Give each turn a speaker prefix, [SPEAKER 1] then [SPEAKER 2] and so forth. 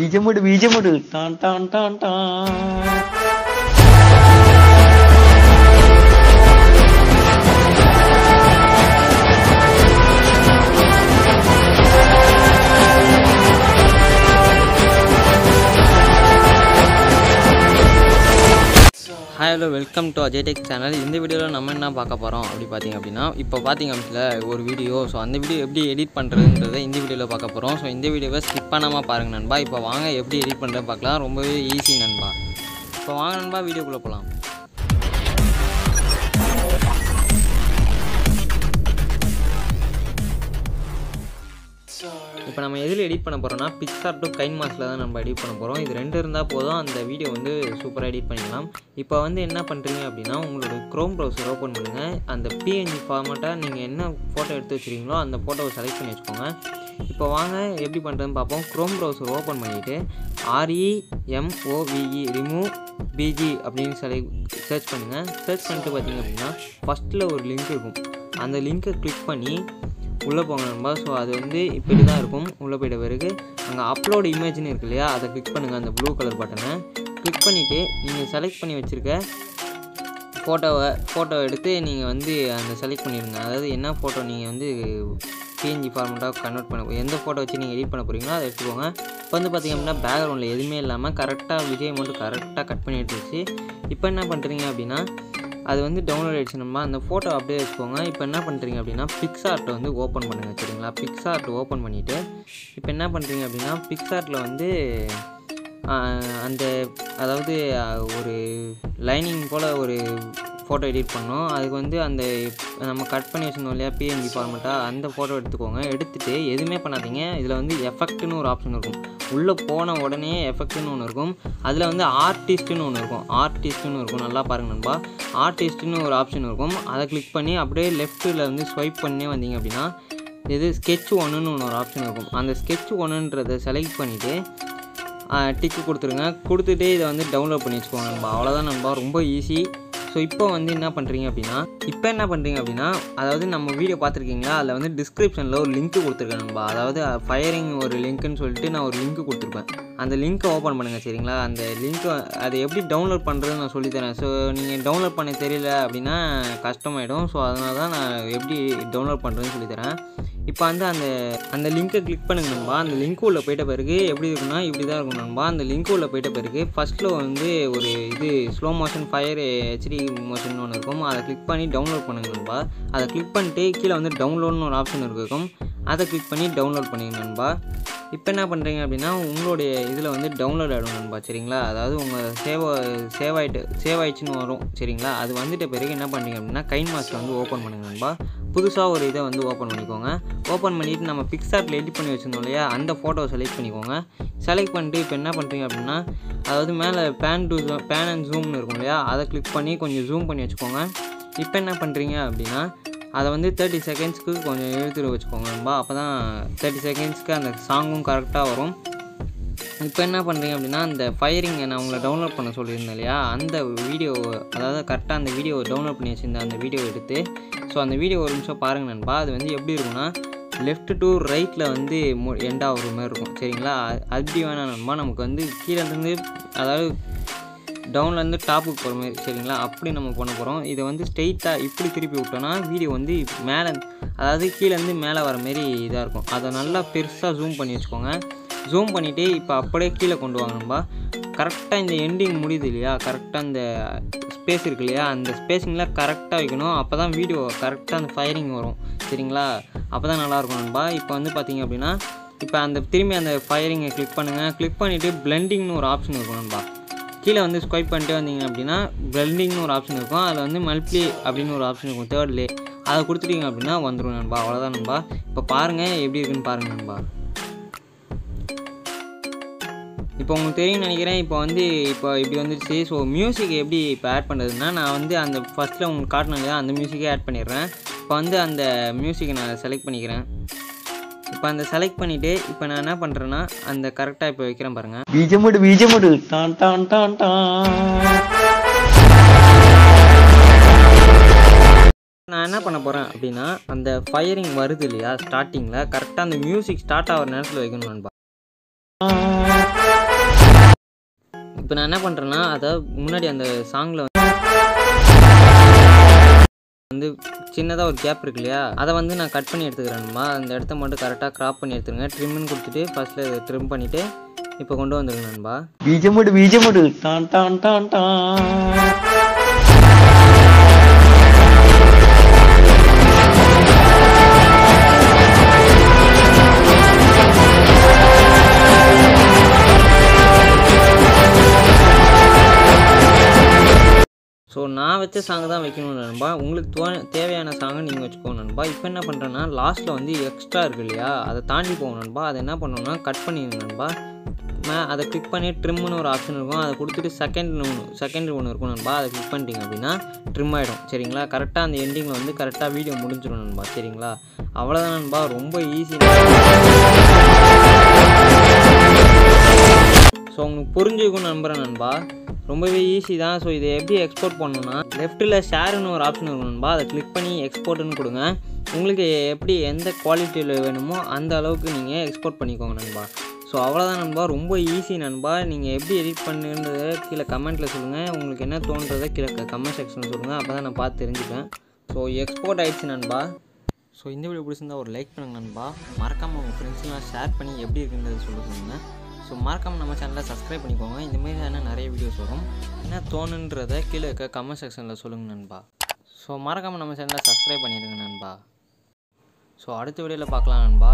[SPEAKER 1] ബീജം വിട് ബീജം വിട്. ടാൻ ടാൻ ടാൻ
[SPEAKER 2] tan. Hello welcome to Ajay tech channel. இந்த வீடியோவில் நம்ம என்ன பார்க்க போகிறோம் அப்படி பார்த்தீங்க அப்படின்னா இப்போ பார்த்தீங்க அப்படின்னா ஒரு வீடியோ. ஸோ அந்த வீடியோ எப்படி எடிட் பண்ணுறதுன்றதை இந்த வீடியோவில் பார்க்க போகிறோம் ஸோ இந்த வீடியோவை ஸ்கிப் பண்ணாமல் பாருங்கள் நண்பா. இப்போ வாங்க எப்படி எடிட் பண்ணுறது பார்க்கலாம். ரொம்பவே ஈஸி நண்பா. இப்போ வாங்க நண்பா வீடியோக்குள்ளே போகலாம் இப்போ நம்ம எதில் எடிட் பண்ண போகிறோம்னா பிக்சார் டு கைன் மாஸில் தான் நம்ம எடிட் பண்ண போகிறோம் இது ரெண்டு இருந்தால் போதும். அந்த வீடியோ வந்து சூப்பராக எடிட் பண்ணிக்கலாம் இப்போ வந்து என்ன பண்ணுறீங்க அப்படின்னா உங்களோட க்ரோம் ப்ரௌசர் ஓப்பன் பண்ணுங்கள் அந்த பிஎன்ஜி ஃபார்மேட்டாக நீங்கள் என்ன ஃபோட்டோ எடுத்து வச்சுருக்கீங்களோ அந்த ஃபோட்டோவை செலக்ட் பண்ணி வச்சுக்கோங்க. இப்போ வாங்க எப்படி பண்ணுறதுன்னு பார்ப்போம். க்ரோம் ப்ரௌசர் ஓப்பன் பண்ணிவிட்டு R E M O V E remove BG அப்படின்னு செலக்ட் சர்ச் பண்ணுங்கள் சர்ச் பண்ணிட்டு பார்த்தீங்க அப்படின்னா ஃபஸ்ட்டில் ஒரு லிங்க் இருக்கும். அந்த லிங்க்கை கிளிக் பண்ணி உள்ளே போங்க நண்பா. ஸோ அது வந்து இப்படி தான் இருக்கும். உள்ளே போயிட்ட பிறகு அங்கே அப்லோட் இமேஜ்னு இருக்கு இல்லையா அதை கிளிக் பண்ணுங்கள் அந்த ப்ளூ கலர் பட்டனை கிளிக் பண்ணிவிட்டு நீங்கள் செலக்ட் பண்ணி வச்சுருக்க ஃபோட்டோவை ஃபோட்டோ எடுத்து நீங்கள் வந்து அந்த செலக்ட் பண்ணிடுங்க. அதாவது என்ன ஃபோட்டோ நீங்கள் வந்து பிஎன்ஜி ஃபார்மெட்டாக கன்வெர்ட் பண்ண எந்த ஃபோட்டோ வச்சு நீங்கள் எடிட் பண்ண போகிறீங்களோ அதை எடுத்துக்கோங்க. இப்போ வந்து பார்த்திங்க அப்படின்னா பேக்ரவுண்டில் எதுவுமே இல்லாமல் கரெக்டாக விஜய் மட்டும் கரெக்டாக கட் பண்ணி எடுத்துருச்சு இப்போ என்ன பண்ணுறீங்க அப்படின்னா அது வந்து டவுன்லோட் ஆகிடுச்சு நம்ம அந்த ஃபோட்டோ அப்படியே வச்சுக்கோங்க. இப்போ என்ன பண்ணுறீங்க அப்படின்னா பிக்ஸார்ட்டை வந்து ஓப்பன் பண்ணுங்கள் சரிங்களா? பிக்ஸார்ட் ஓப்பன் பண்ணிவிட்டு இப்போ என்ன பண்ணுறீங்க அப்படின்னா பிக்ஸார்ட்டில் வந்து அந்த அதாவது ஒரு லைனிங் போல் ஒரு ஃபோட்டோ எடிட் பண்ணோம். அதுக்கு வந்து அந்த நம்ம கட் பண்ணி வச்சுருந்தோம் இல்லையா பிஎன்ஜி ஃபார்மெட்டாக அந்த ஃபோட்டோ எடுத்துக்கோங்க. எடுத்துகிட்டு எதுவுமே பண்ணாதீங்க. இதில் வந்து எஃபெக்ட்னு ஒரு ஆப்ஷன் இருக்கும். உள்ளே போன உடனே எஃபெக்ட்னு ஒன்று இருக்கும். அதில் வந்து ஆர்டிஸ்ட்டுன்னு ஒன்று இருக்கும். ஆர்டிஸ்ட்டுன்னு இருக்கும். நல்லா பாருங்க நண்பா. ஆர்டிஸ்ட்டுன்னு ஒரு ஆப்ஷன் இருக்கும். அதை கிளிக் பண்ணி அப்படியே லெஃப்ட்டில் வந்து ஸ்வைப் பண்ணி வந்தீங்க அப்படின்னா இது ஸ்கெட்ச் ஒன்றுன்னு ஒன்று ஒரு ஆப்ஷன் இருக்கும். அந்த ஸ்கெட்ச் ஒன்றுன்றதை செலக்ட் பண்ணிவிட்டு டிக்கு கொடுத்துருங்க. கொடுத்துட்டு இதை வந்து டவுன்லோட் பண்ணி வச்சுக்கோங்க நண்பா. அவ்வளோதான் நண்பா. ரொம்ப ஈஸி ஸோ இப்போ வந்து என்ன பண்ணுறீங்க அப்படின்னா இப்போ என்ன பண்ணுறீங்க அப்படின்னா அதாவது நம்ம வீடியோ பார்த்துருக்கீங்களா? அதில் வந்து டிஸ்கிரிப்ஷனில் ஒரு லிங்க் கொடுத்துருக்கேன் அதாவது ஃபயரிங் ஒரு லிங்க்குன்னு சொல்லிட்டு நான் ஒரு லிங்க் கொடுத்துருப்பேன். அந்த லிங்க்கை ஓப்பன் பண்ணுங்கள் சரிங்களா? அந்த லிங்க்கை அதை எப்படி டவுன்லோட் பண்ணுறதுன்னு நான் சொல்லித்தரேன் ஸோ நீங்கள் டவுன்லோட் பண்ண தெரியல அப்படின்னா கஷ்டமாயிடும். ஸோ அதனால தான் நான் எப்படி டவுன்லோட் பண்ணுறதுன்னு சொல்லித்தரேன் இப்போ வந்து அந்த அந்த லிங்க்கை கிளிக் பண்ணுங்க நண்பா. அந்த லிங்க் உள்ள போயிட்ட பிறகு எப்படி இருக்குன்னா இப்படி தான் இருக்கும் நண்பா. அந்த லிங்க் உள்ள போயிட்ட பிறகு ஃபஸ்ட்டில் வந்து ஒரு இது slow motion fire HD motion ஒன்று இருக்கும். அதை கிளிக் பண்ணி டவுன்லோட் பண்ணுங்க நண்பா. அதை கிளிக் பண்ணிட்டு கீழே வந்து டவுன்லோட்னு ஒரு ஆப்ஷன் இருக்கும். அதை கிளிக் பண்ணி டவுன்லோட் பண்ணிங்க நண்பா. இப்போ என்ன பண்ணுறீங்க அப்படின்னா உங்களுடைய இதில் வந்து டவுன்லோட் ஆகிடும் நண்பா சரிங்களா? அதாவது உங்கள் சேவ் சேவ் ஆகிட்டு சேவ் ஆயிடுச்சுன்னு வரும் சரிங்களா? அது வந்துட்ட பிறகு என்ன பண்ணுறீங்க அப்படின்னா கைன் மாஸ்டர் வந்து ஓப்பன் பண்ணுங்க நண்பா. புதுசாக ஒரு இதை வந்து ஓப்பன் பண்ணிக்கோங்க. ஓப்பன் பண்ணிவிட்டு நம்ம பிக்சார்ட்டில் எடிட் பண்ணி வச்சுருந்தோம் இல்லையா? அந்த ஃபோட்டோவை செலக்ட் பண்ணிக்கோங்க. செலக்ட் பண்ணிட்டு இப்போ என்ன பண்ணுறீங்க அப்படின்னா அதாவது மேலே பேன் டு பேன் அண்ட் ஜூம்னு இருக்கும் இல்லையா? அதை கிளிக் பண்ணி கொஞ்சம் ஜூம் பண்ணி வச்சுக்கோங்க. இப்போ என்ன பண்ணுறீங்க அப்படின்னா அதை வந்து தேர்ட்டி செகண்ட்ஸ்க்கு கொஞ்சம் இழுத்துட்டு வச்சுக்கோங்க நம்ம அப்போ தான் தேர்ட்டி செகண்ட்ஸ்க்கு அந்த சாங்கும் கரெக்டாக வரும். இப்போ என்ன பண்ணுறீங்க அப்படின்னா அந்த ஃபயரிங்கை நான் உங்களை டவுன்லோட் பண்ண சொல்லியிருந்தேன் இல்லையா? அந்த வீடியோ அதாவது கரெக்டாக அந்த வீடியோ டவுன்லோட் பண்ணி வச்சுருந்தேன் அந்த வீடியோ எடுத்து ஸோ அந்த வீடியோ ஒரு நிமிஷம் பாருங்கள் நண்பா. அது வந்து எப்படி இருக்கும்னா லெஃப்ட் டு ரைட்டில் வந்து மு எண்டாக ஒரு மாதிரி இருக்கும். சரிங்களா? அப்படி வேணாம் நண்பா. நமக்கு வந்து கீழேருந்து அதாவது டவுன்லேருந்து டாப்புக்கு போகிற மாதிரி சரிங்களா? அப்படி நம்ம பண்ண போகிறோம் இதை வந்து ஸ்ட்ரெயிட்டாக இப்படி திருப்பி விட்டோன்னா வீடியோ வந்து மேலே அதாவது கீழேருந்து மேலே வர மாரி இதாக இருக்கும். அதை நல்லா பெருசாக ஜூம் பண்ணி வச்சுக்கோங்க. ஜூம் பண்ணிவிட்டு இப்போ அப்படியே கீழே கொண்டு வாங்க கரெக்டாக இந்த எண்டிங் முடியுது இல்லையா? கரெக்டாக அந்த ஸ்பேஸ் இருக்கு இல்லையா? அந்த ஸ்பேஸிங்கில் கரெக்டாக வைக்கணும். அப்போ தான் வீடியோ கரெக்டாக அந்த ஃபயரிங் வரும். சரிங்களா? அப்போ தான் நல்லாயிருக்கும் நண்பா. இப்போ வந்து பார்த்தீங்க அப்படின்னா இப்போ அந்த திரும்பி அந்த ஃபயரிங்கை கிளிக் பண்ணுங்கள் கிளிக் பண்ணிவிட்டு பிளெண்டிங்னு ஒரு ஆப்ஷன் இருக்கும் நண்பா. கீழே வந்து ஸ்கொய்ப் பண்ணிட்டே வந்தீங்க அப்படின்னா பிளெண்டிங்னு ஒரு ஆப்ஷன் இருக்கும். அதில் வந்து மல்டி அப்படின்னு ஒரு ஆப்ஷன் இருக்கும். தேர்ட்லே அதை கொடுத்துட்டீங்க அப்படின்னா வந்துடும் நண்பா. அவ்வளோதான் நண்பா. இப்போ பாருங்கள் எப்படி இருக்குன்னு பாருங்கள் நண்பா. இப்போ உங்களுக்கு தெரியும் நினைக்கிறேன் இப்போ வந்து இப்போ இப்படி வந்துருச்சு. ஸோ மியூசிக் எப்படி இப்போ ஆட் பண்ணுறதுன்னா நான் வந்து அந்த ஃபஸ்ட்டில் உங்களுக்கு காட்டினது அந்த மியூசிக்கே ஆட் பண்ணிடுறேன். இப்போ வந்து அந்த மியூசிக்கை நான் செலக்ட் பண்ணிக்கிறேன். இப்போ அந்த செலக்ட் பண்ணிவிட்டு இப்போ நான் என்ன பண்ணுறேன்னா அந்த கரெக்டாக இப்போ வைக்கிறேன் பாருங்கள்
[SPEAKER 1] பீஜமுடு பீஜமுடு டான் டான் டான் டான்.
[SPEAKER 2] நான் என்ன பண்ண போகிறேன் அப்படின்னா அந்த ஃபயரிங் வருது இல்லையா ஸ்டார்டிங்கில் கரெக்டாக அந்த மியூசிக் ஸ்டார்ட் ஆகிற நேரத்தில் வைக்கணும் நண்பா இப்போ நான் என்ன பண்ணுறேன்னா அதாவது முன்னாடி அந்த சாங்கில் வந்து சின்னதாக ஒரு கேப் இருக்கு இல்லையா? அதை வந்து நான் கட் பண்ணி எடுத்துக்கிறேன்மா அந்த இடத்த மட்டும் கரெக்டாக க்ராப் பண்ணி எடுத்துருங்க. ட்ரிம்னு கொடுத்துட்டு ஃபஸ்ட்டில் ட்ரிம் பண்ணிவிட்டு இப்போ கொண்டு வந்துருங்க நண்பா.
[SPEAKER 1] பீஜமுடு பீஜமுடு டான் டான் டான் டான்.
[SPEAKER 2] ஸோ நான் வச்ச சாங் தான் வைக்கணும்னு நண்பா. உங்களுக்கு தோ தேவையான சாங்கை நீங்கள் வச்சுக்கோங்க நண்பா. இப்போ என்ன பண்ணுறேன்னா லாஸ்ட்டில் வந்து எக்ஸ்ட்ரா இருக்கு இல்லையா? அதை தாண்டி போகும் நண்பா. அதை என்ன பண்ணணும்னா கட் பண்ணிடுங்க நண்பா. அதை கிளிக் பண்ணி ட்ரிம்னு ஒரு ஆப்ஷன் இருக்கும். அதை கொடுத்துட்டு செகண்ட் ஒன்று செகண்ட் ஒன்று இருக்கும் நண்பா. அதை கிளிக் பண்ணிட்டீங்க அப்படின்னா ட்ரிம் ஆகிடும் சரிங்களா? கரெக்டாக அந்த எண்டிங்கில் வந்து கரெக்டாக வீடியோ முடிஞ்சிடும் நண்பா. சரிங்களா? அவ்வளோதான் நண்பா. ரொம்ப ஈஸி ஸோ உங்களுக்கு புரிஞ்சுக்கணும்னு நம்புகிறேன் நண்பா. ரொம்பவே ஈஸி தான். ஸோ இதை எப்படி எக்ஸ்போர்ட் பண்ணணும்னா லெஃப்ட்டில் ஷேருன்னு ஒரு ஆப்ஷன் இருக்கும் நண்பா. அதை கிளிக் பண்ணி எக்ஸ்போர்ட்டுன்னு கொடுங்க. உங்களுக்கு எப்படி எந்த குவாலிட்டியில் வேணுமோ அந்த அளவுக்கு நீங்கள் எக்ஸ்போர்ட் பண்ணிக்கோங்க நண்பா. ஸோ அவ்வளோதான் நண்பா. ரொம்ப ஈஸி நண்பா. நீங்கள் எப்படி எடிட் பண்ணுன்றதை கீழே கமெண்ட்டில் சொல்லுங்கள் உங்களுக்கு என்ன தோன்றதை கீழே கமெண்ட் செக்ஷனில் சொல்லுங்கள் அப்போ தான் நான் பார்த்து தெரிஞ்சுப்பேன். ஸோ எக்ஸ்போர்ட் ஆயிடுச்சு நண்பா. ஸோ இந்த வீடியோ பிடிச்சிருந்தா ஒரு லைக் பண்ணுங்க நண்பா. மறக்காமல் உங்கள் ஃப்ரெண்ட்ஸ்லாம் ஷேர் பண்ணி எப்படி இருக்குன்றது சொல்லுங்கள் ஸோ மறக்காமல் நம்ம சேனலை சப்ஸ்கிரைப் பண்ணிக்கோங்க. இந்த மாதிரியான நிறைய வீடியோஸ் வரும். என்ன தோணுன்றதை கீழே இருக்க கமெண்ட் செக்ஷனில் சொல்லுங்கள் நண்பா. ஸோ மறக்காமல் நம்ம சேனலை சப்ஸ்கிரைப் பண்ணிடுங்க நண்பா. ஸோ அடுத்த வீடியோவில் பார்க்கலாம் நண்பா.